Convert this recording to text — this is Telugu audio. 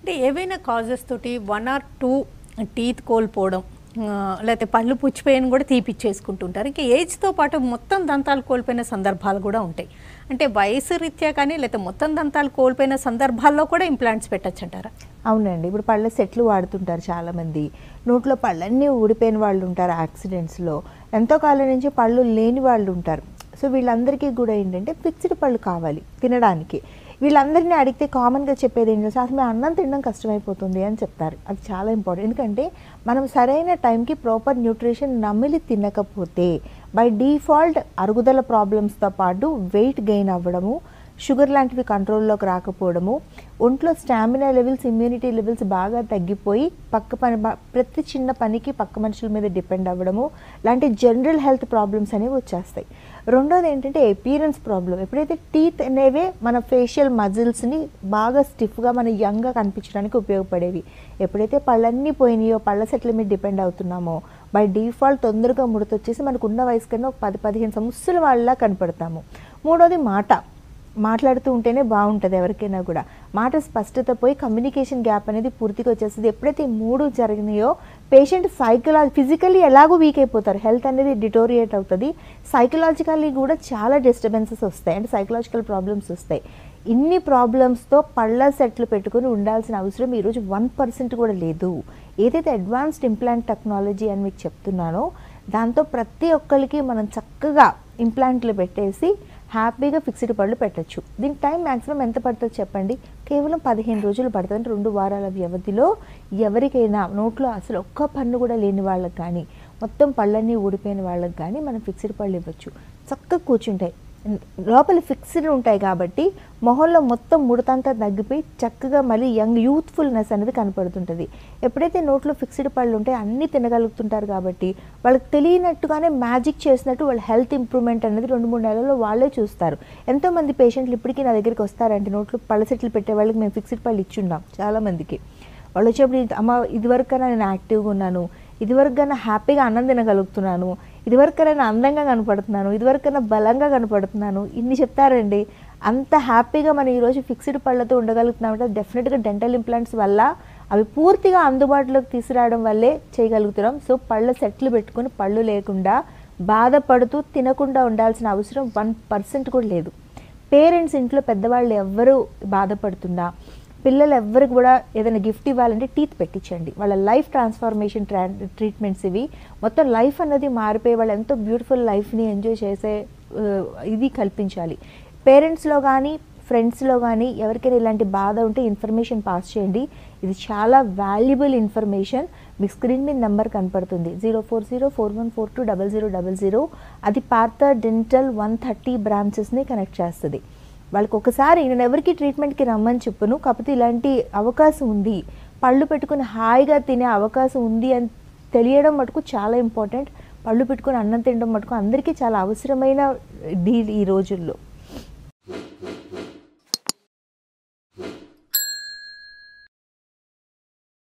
అంటే ఏవైనా కాజెస్ తోటి వన్ ఆర్ టూ టీత్ కోల్పోవడం లేకపోతే పళ్ళు పుచ్చిపోయిన కూడా తీపిచ్చేసుకుంటుంటారు ఇంకా ఏజ్తో పాటు మొత్తం దంతాలు కోల్పోయిన సందర్భాలు కూడా ఉంటాయి. అంటే వయసు రీత్యా కానీ లేకపోతే మొత్తం దంతాలు కోల్పోయిన సందర్భాల్లో కూడా ఇంప్లాంట్స్ పెట్టచ్చు అంటారా అవునండి. ఇప్పుడు పళ్ళ సెట్లు వాడుతుంటారు చాలామంది. నోట్లో పళ్ళన్నీ ఊడిపోయిన వాళ్ళు ఉంటారు యాక్సిడెంట్స్లో ఎంతో కాలం నుంచి పళ్ళు లేని వాళ్ళు ఉంటారు. సో వీళ్ళందరికీ కూడా ఏంటంటే ఫిక్స్డ్ పళ్ళు కావాలి తినడానికి. వీళ్ళందరినీ అడిగితే కామన్గా చెప్పేది ఏంటంటే అసలు మేము అన్నం తినడం కష్టమైపోతుంది అని చెప్తారు. అది చాలా ఇంపార్టెంట్. ఎందుకంటే మనం సరైన టైంకి ప్రాపర్ న్యూట్రిషన్ నమిలి తినకపోతే బై డిఫాల్ట్ అరుగుదల ప్రాబ్లమ్స్తో పాటు వెయిట్ గెయిన్ అవ్వడము షుగర్ లాంటివి కంట్రోల్లోకి రాకపోవడము ఒంట్లో స్టామినా లెవెల్స్ ఇమ్యూనిటీ లెవెల్స్ బాగా తగ్గిపోయి పక్క పని ప్రతి చిన్న పనికి పక్క మనుషుల మీద డిపెండ్ అవ్వడము లాంటి జనరల్ హెల్త్ ప్రాబ్లమ్స్ అనేవి వచ్చేస్తాయి. రెండోది ఏంటంటే ఎపీరెన్స్ ప్రాబ్లం. ఎప్పుడైతే టీత్ అనేవే మన ఫేషియల్ మజిల్స్ని బాగా స్టిఫ్గా మన యంగ్గా కనిపించడానికి ఉపయోగపడేవి. ఎప్పుడైతే పళ్ళన్నీ పోయినాయో పళ్ళ సెట్ల మీద డిపెండ్ అవుతున్నామో బై డిఫాల్ట్ తొందరగా ముడతొచ్చేసి మనకు ఉన్న వయసు కన్నా ఒక పది పదిహేను సంవత్సరాల వాళ్ళ కనపడతాము. మూడోది మాట. మాట్లాడుతూ ఉంటేనే బాగుంటుంది ఎవరికైనా కూడా. మాట స్పష్టత పోయి కమ్యూనికేషన్ గ్యాప్ అనేది పూర్తిగా వచ్చేస్తుంది. ఎప్పుడైతే మూడు జరిగినాయో పేషెంట్ సైకలాజీ ఫిజికల్లీ ఎలాగో వీక్ అయిపోతారు. హెల్త్ అనేది డిటోరియేట్ అవుతుంది. సైకలాజికల్లీ కూడా చాలా డిస్టర్బెన్సెస్ వస్తాయి. అండ్ సైకలాజికల్ ప్రాబ్లమ్స్ వస్తాయి. ఇన్ని ప్రాబ్లమ్స్తో పళ్ళ సెట్లు పెట్టుకొని ఉండాల్సిన అవసరం ఈరోజు వన్ పర్సెంట్ కూడా లేదు. ఏదైతే అడ్వాన్స్డ్ ఇంప్లాంట్ టెక్నాలజీ అని మీకు చెప్తున్నానో దాంతో ప్రతి ఒక్కరికి మనం చక్కగా ఇంప్లాంట్లు పెట్టేసి హ్యాపీగా ఫిక్స్డ్ పళ్ళు పెట్టచ్చు. దీనికి టైం మ్యాక్సిమం ఎంత పడుతుంది చెప్పండి. కేవలం పదిహేను రోజులు పడుతుంది అంటే రెండు వారాల వ్యవధిలో ఎవరికైనా నోట్లో అసలు ఒక్క పన్ను కూడా లేని వాళ్ళకి కానీ మొత్తం పళ్ళన్నీ ఊడిపోయిన వాళ్ళకి కానీ మనం ఫిక్స్డ్ పళ్ళు ఇవ్వచ్చు. చక్కగా కూర్చుంటాయి. లోపల ఫిక్స్డ్ ఉంటాయి కాబట్టి మొహంలో మొత్తం ముడతంతా తగ్గిపోయి చక్కగా మళ్ళీ యంగ్ యూత్ఫుల్నెస్ అనేది కనపడుతుంటుంది. ఎప్పుడైతే నోట్లో ఫిక్స్డ్ పళ్ళు ఉంటాయి అన్నీ తినగలుగుతుంటారు కాబట్టి వాళ్ళకి తెలియనట్టుగానే మ్యాజిక్ చేసినట్టు వాళ్ళ హెల్త్ ఇంప్రూవ్మెంట్ అనేది రెండు మూడు నెలల్లో వాళ్ళే చూస్తారు. ఎంతోమంది పేషెంట్లు ఇప్పటికీ నా దగ్గరికి వస్తారంటే నోట్లో పళ్ళ సెట్లు పెట్టే వాళ్ళకి మేము ఫిక్స్డ్ పళ్ళు ఇచ్చున్నాం చాలామందికి. వాళ్ళు వచ్చేప్పుడు ఇది- అమ్మ ఇదివరకు నేను యాక్టివ్గా ఉన్నాను. ఇదివరకైనా హ్యాపీగా అన్నం తినగలుగుతున్నాను ఇదివరకైనా అందంగా కనపడుతున్నాను ఇదివరకైనా బలంగా కనపడుతున్నాను ఇన్ని చెప్తారండి అంత హ్యాపీగా మనం ఈరోజు ఫిక్స్డ్ పళ్ళతో ఉండగలుగుతున్నామంటే డెఫినెట్గా డెంటల్ ఇంప్లాంట్స్ వల్ల అవి పూర్తిగా అందుబాటులోకి తీసుకురావడం వల్లే చేయగలుగుతున్నాం. సో పళ్ళ సెట్లు పెట్టుకుని పళ్ళు లేకుండా బాధపడుతూ తినకుండా ఉండాల్సిన అవసరం వన్ పర్సెంట్ కూడా లేదు. పేరెంట్స్ ఇంట్లో పెద్దవాళ్ళు ఎవ్వరూ బాధపడుతున్నా పిల్లలు ఎవ్వరికి కూడా ఏదైనా గిఫ్ట్ ఇవ్వాలంటే టీత్ పెట్టించండి. వాళ్ళ లైఫ్ ట్రాన్స్ఫర్మేషన్ ట్రా ట్రీట్మెంట్స్ ఇవి. మొత్తం లైఫ్ అన్నది మారిపోయి వాళ్ళు ఎంతో బ్యూటిఫుల్ లైఫ్ని ఎంజాయ్ చేసే ఇది కల్పించాలి. పేరెంట్స్లో కానీ ఫ్రెండ్స్లో కానీ ఎవరికైనా ఇలాంటి బాధ ఉంటే ఇన్ఫర్మేషన్ పాస్ చేయండి. ఇది చాలా వాల్యుబుల్ ఇన్ఫర్మేషన్. మీ స్క్రీన్ మీద నెంబర్ కనపడుతుంది. Zero four zero four one four two double zero double zero. అది పార్థ డెంటల్ వన్ థర్టీ బ్రాంచెస్ని కనెక్ట్ చేస్తుంది. వాళ్ళకి ఒకసారి నేను ఎవరికి ట్రీట్మెంట్కి రమ్మని చెప్పను. కాకపోతే ఇలాంటి అవకాశం ఉంది. పళ్ళు పెట్టుకుని హాయిగా తినే అవకాశం ఉంది అని తెలియడం మటుకు చాలా ఇంపార్టెంట్ పళ్ళు పెట్టుకుని అన్నం తినడం మటుకు అందరికీ చాలా అవసరమైన డీల్ ఈ రోజుల్లో.